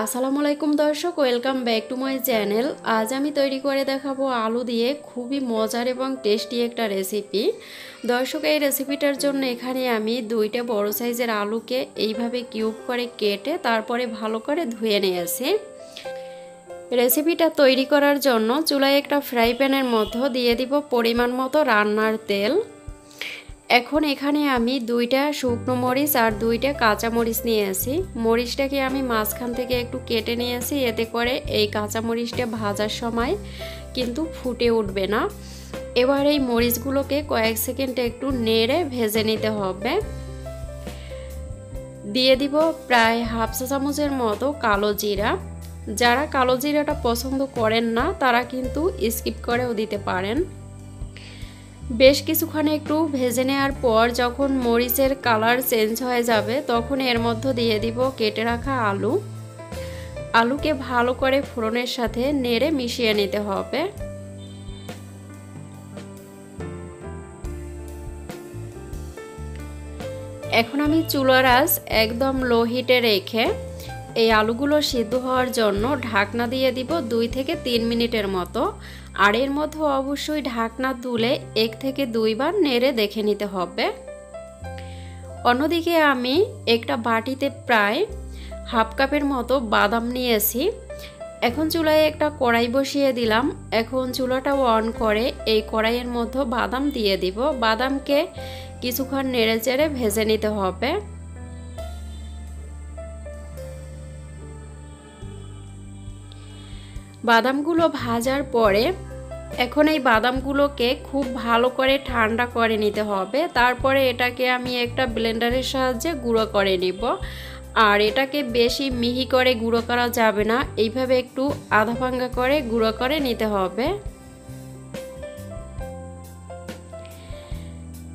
আসসালামু আলাইকুম দর্শক, welcome back to my channel. আজ আমি তৈরি করে দেখাবো আলু দিয়ে খুবই মজার এবং টেস্টি একটা রেসিপি। দর্শক, এই রেসিপিটার জন্য এখানে আমি দুইটা বড় সাইজের আলুকে এইভাবে কিউব করে কেটে তারপরে ভালো করে ধুয়ে নিয়েছি। রেসিপিটা তৈরি করার জন্য চুলায় একটা ফ্রাই প্যানের মধ্যে দিয়ে দিব পরিমাণ মতো রান্নার তেল। এখন এখানে আমি দুইটা শুকনো মরিচ আর দুইটা কাঁচা মরিচ নিয়ে আসি। মরিচটাকে আমি মাঝখান থেকে একটু কেটে নিয়ে আসি, এতে করে এই কাঁচা মরিচটা ভাজার সময় কিন্তু ফুটে উঠবে না। এবার এই মরিচগুলোকে কয়েক সেকেন্ড একটু নেড়ে ভেজে নিতে হবে। দিয়ে দিব প্রায় হাফ চা চামচের মতো কালো জিরা। যারা কালো জিরাটা পছন্দ করেন না, তারা কিন্তু স্কিপ করেও দিতে পারেন। বেশ কিছুক্ষণ একটু ভেজে নেওয়ার পর যখন মরিচের কালার চেঞ্জ হয়ে যাবে, তখন এর মধ্যে দিয়ে দিব কেটে রাখা আলু। আলুকে ভালো করে ফোড়নের সাথে নেড়ে মিশিয়ে নিতে হবে। এখন আমি চুলার আঁচ একদম লো হিটে রেখে এই আলুগুলো সিদ্ধ হওয়ার জন্য ঢাকনা দিয়ে দিব দুই থেকে তিন মিনিটের মতো। আর এর মধ্যে অবশ্যই ঢাকনা তুলে এক থেকে দুইবার নেড়ে দেখে নিতে হবে। অন্যদিকে আমি একটা বাটিতে প্রায় হাফ কাপের মতো বাদাম নিয়েছি। এখন চুলায় একটা কড়াই বসিয়ে দিলাম। এখন চুলাটা অন করে এই কড়াইয়ের মধ্যে বাদাম দিয়ে দিব। বাদামকে কিছুক্ষণ নেড়ে চেড়ে ভেজে নিতে হবে। বাদামগুলো ভাজার পরে এখন এই বাদামগুলোকে খুব ভালো করে ঠান্ডা করে নিতে হবে। তারপরে এটাকে আমি একটা ব্লেন্ডারের সাহায্যে গুঁড়ো করে নিব। আর এটাকে বেশি মিহি করে গুঁড়ো করা যাবে না। এইভাবে একটু আধা ভাঙ্গা করে গুঁড়ো করে নিতে হবে।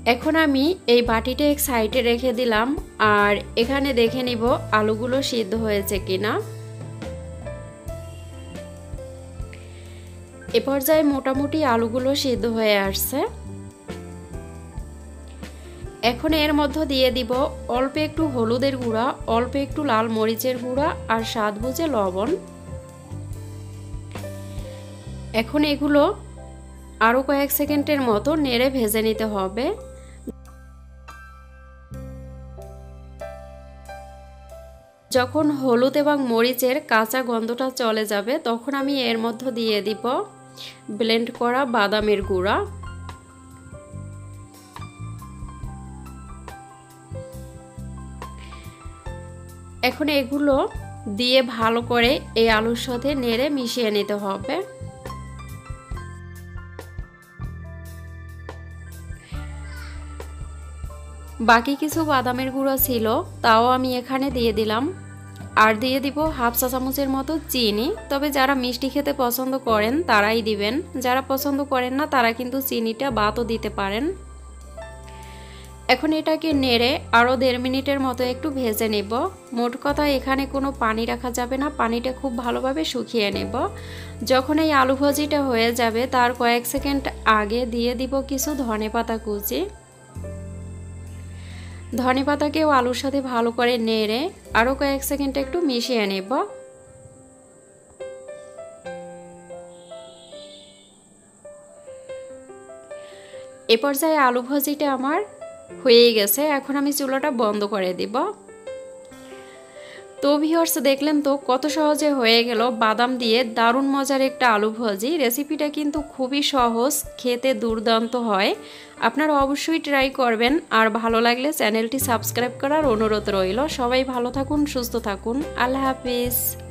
এখন আমি এই বাটিটা এক সাইডে রেখে দিলাম। আর এখানে দেখে নিব আলুগুলো সিদ্ধ হয়েছে কিনা। এ পর্যায়ে মোটামুটি আলুগুলো সিদ্ধ হয়ে আসছে। এখন এর মধ্যে দিয়ে দিব অল্প একটু হলুদের গুঁড়া, অল্প একটু লাল মরিচের গুঁড়া আর স্বাদ বুঝে লবণ। এখন এগুলো আরও কয়েক সেকেন্ডের মতো নেড়ে ভেজে নিতে হবে। যখন হলুদ এবং মরিচের কাঁচা গন্ধটা চলে যাবে, তখন আমি এর মধ্যে দিয়ে দিব ব্লেন্ড করা বাদামের গুঁড়া। এখন এগুলো দিয়ে ভালো করে এই আলুর সাথে নেড়ে মিশিয়ে নিতে হবে। বাকি কিছু বাদামের গুঁড়ো ছিল, তাও আমি এখানে দিয়ে দিলাম। আর দিয়ে দিব হাফ চা চামচের মতো চিনি, তবে যারা মিষ্টি খেতে পছন্দ করেন তারাই দিবেন। যারা পছন্দ করেন না, তারা কিন্তু চিনিটা বাতও দিতে পারেন। এখন এটাকে নেড়ে আরও দেড় মিনিটের মতো একটু ভেজে নেব। মোট কথা এখানে কোনো পানি রাখা যাবে না, পানিটা খুব ভালোভাবে শুকিয়ে নেব। যখন এই আলু ভাজিটা হয়ে যাবে, তার কয়েক সেকেন্ড আগে দিয়ে দিব কিছু ধনে পাতা কুচি। ধনে পাতাকেও আলুর সাথে ভালো করে নেড়ে আরও কয়েক সেকেন্ড একটু মিশিয়ে নেব। এ পর্যায়ে আলু ভাজিটা আমার হয়ে গেছে। এখন আমি চুলাটা বন্ধ করে দিব। তো ভিওর্স দেখলেন তো, কত সহজে হয়ে গেল বাদাম দিয়ে দারুণ মজার একটা আলু ভাজি। রেসিপিটা কিন্তু খুবই সহজ, খেতে দুর্দান্ত হয়। আপনারা অবশ্যই ট্রাই করবেন। আর ভালো লাগলে চ্যানেলটি সাবস্ক্রাইব করার অনুরোধ রইল। সবাই ভালো থাকুন, সুস্থ থাকুন। আল্লাহ হাফিজ।